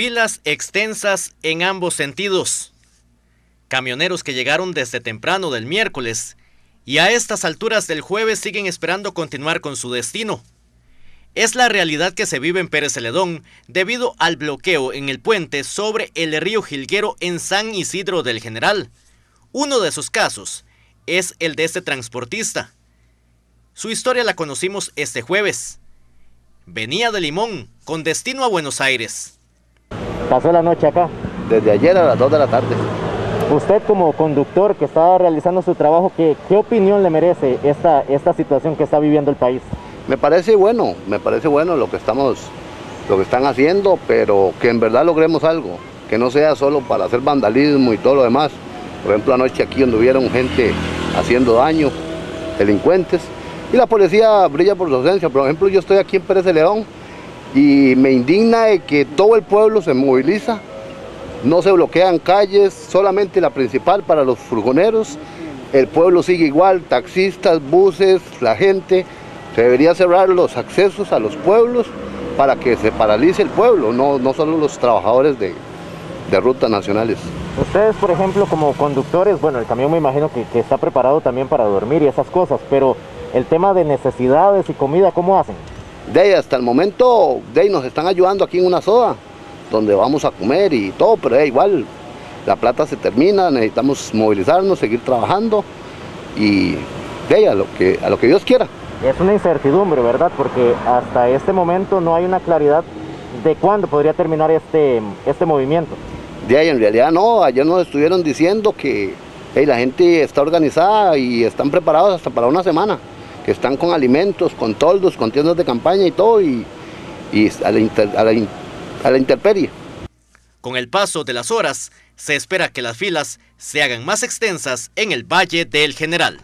Filas extensas en ambos sentidos. Camioneros que llegaron desde temprano del miércoles y a estas alturas del jueves siguen esperando continuar con su destino. Es la realidad que se vive en Pérez Celedón debido al bloqueo en el puente sobre el río Gilguero en San Isidro del General. Uno de esos casos es el de este transportista. Su historia la conocimos este jueves. Venía de Limón con destino a Buenos Aires. Pasó la noche acá. Desde ayer a las 2 de la tarde. Usted como conductor que está realizando su trabajo, ¿qué, qué opinión le merece esta, esta situación que está viviendo el país? Me parece bueno, me parece bueno lo que estamos, lo que están haciendo, pero que en verdad logremos algo, que no sea solo para hacer vandalismo y todo lo demás. Por ejemplo, anoche aquí donde hubieron gente haciendo daño, delincuentes, y la policía brilla por su ausencia. Por ejemplo, yo estoy aquí en Pérez de León y me indigna que todo el pueblo se moviliza no se bloquean calles, solamente la principal para los furgoneros. El pueblo sigue igual, taxistas, buses, la gente. Se debería cerrar los accesos a los pueblos para que se paralice el pueblo, no, no solo los trabajadores de, rutas nacionales. Ustedes, por ejemplo, como conductores, bueno, el camión me imagino que, que, está preparado también para dormir y esas cosas, pero el tema de necesidades y comida, ¿cómo hacen? De ahí, hasta el momento, de ahí nos están ayudando aquí en una soda donde vamos a comer y todo, pero igual, la plata se termina, necesitamos movilizarnos, seguir trabajando y de a lo que, a lo que Dios quiera. Es una incertidumbre, ¿verdad? Porque hasta este momento no hay una claridad de cuándo podría terminar este, este movimiento. De ahí, en realidad no, ayer nos estuvieron diciendo que la gente está organizada y están preparados hasta para una semana, que están con alimentos, con toldos, con tiendas de campaña y todo, y, a, la intemperie. Con el paso de las horas, se espera que las filas se hagan más extensas en el Valle del General.